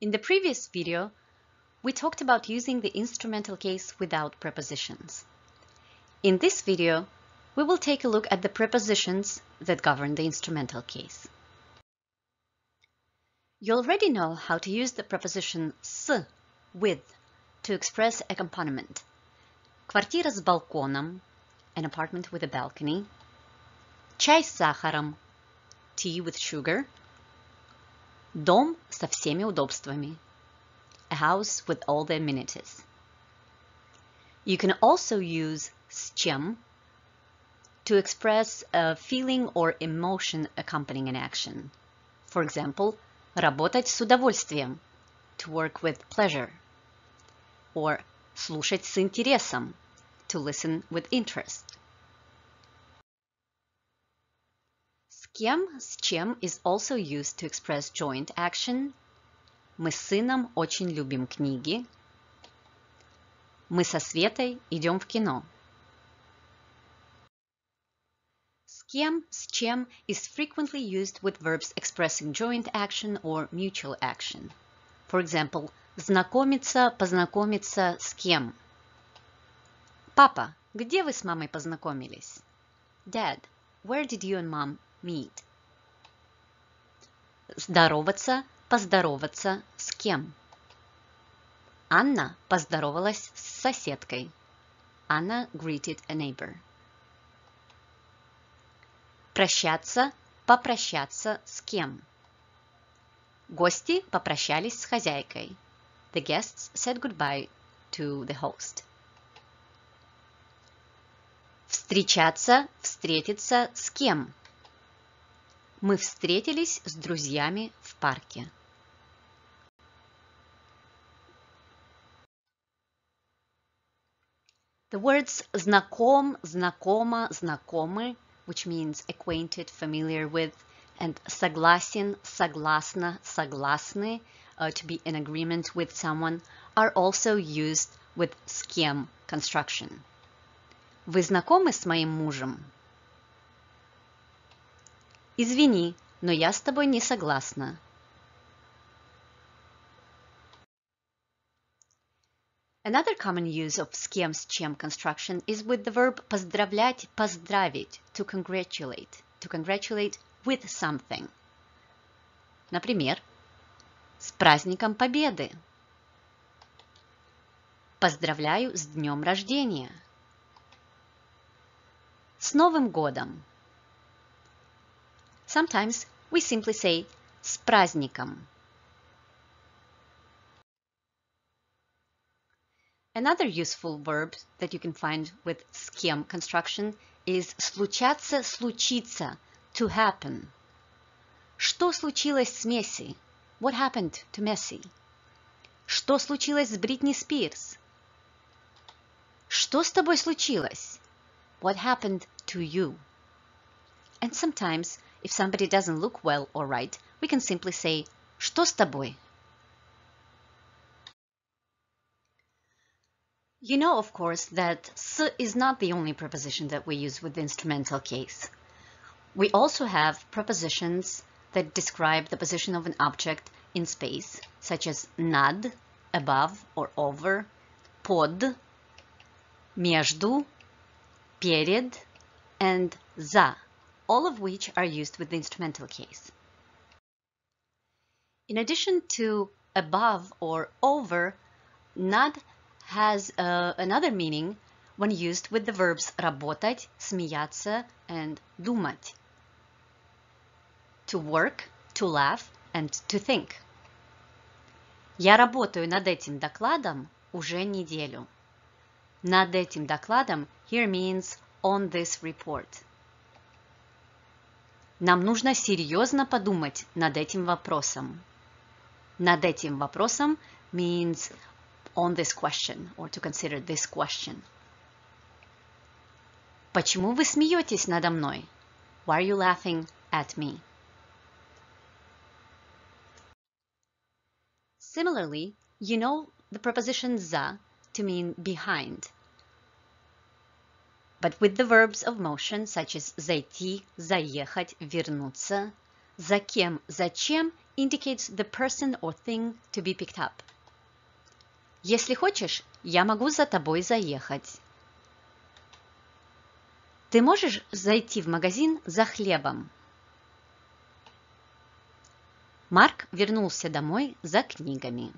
In the previous video, we talked about using the instrumental case without prepositions. In this video, we will take a look at the prepositions that govern the instrumental case. You already know how to use the preposition с, with, to express accompaniment. Квартира с балконом, an apartment with a balcony. Чай с сахаром, tea with sugar. Дом со всеми удобствами, a house with all the amenities. You can also use с чем to express a feeling or emotion accompanying an action. For example, работать с удовольствием, to work with pleasure, or слушать с интересом, to listen with interest. кем, с чем is also used to express joint action. Мы с сыном очень любим книги. Мы со Светой идем в кино. С кем, с чем is frequently used with verbs expressing joint action or mutual action. For example, знакомиться, познакомиться с кем. Папа, где вы с мамой познакомились? Dad, where did you and mom meet? Здороваться, поздороваться с кем? Анна поздоровалась с соседкой. Anna greeted a neighbor. Прощаться, попрощаться с кем? Гости попрощались с хозяйкой. The guests said goodbye to the host. Встречаться, встретиться с кем? Мы встретились с друзьями в парке. The words знаком, знакома, знакомы, which means acquainted, familiar with, and согласен, согласна, согласны, uh, to be in agreement with someone, are also used with с кем construction. Вы знакомы с моим мужем? Извини, но я с тобой не согласна. Another common use of с чем construction is with the verb поздравлять, поздравить, to congratulate, to congratulate with something. Например, с праздником Победы. Поздравляю с днем рождения. С Новым годом. Sometimes we simply say с праздником. Another useful verb that you can find with с кем construction is случаться, случиться, to happen. Что случилось с Месси? What happened to Messi? Что случилось с Бритни Спирс? Что с тобой случилось? What happened to you? And sometimes, if somebody doesn't look well or right, we can simply say Что с тобой? You know, of course, that s is not the only preposition that we use with the instrumental case. We also have prepositions that describe the position of an object in space, such as над, above or over, под, между, перед, and за, all of which are used with the instrumental case. In addition to above or over, над has uh, another meaning when used with the verbs работать, смеяться, and думать. To work, to laugh, and to think. Я работаю над этим докладом уже неделю. Над этим докладом here means on this report. Нам нужно серьезно подумать над этим вопросом. Над этим вопросом means on this question or to consider this question. Почему вы смеетесь надо мной? Why are you laughing at me? Similarly, you know the preposition за to mean behind. But with the verbs of motion such as зайти, заехать, вернуться, за кем, зачем indicates the person or thing to be picked up. Если хочешь, я могу за тобой заехать. Ты можешь зайти в магазин за хлебом? Марк вернулся домой за книгами.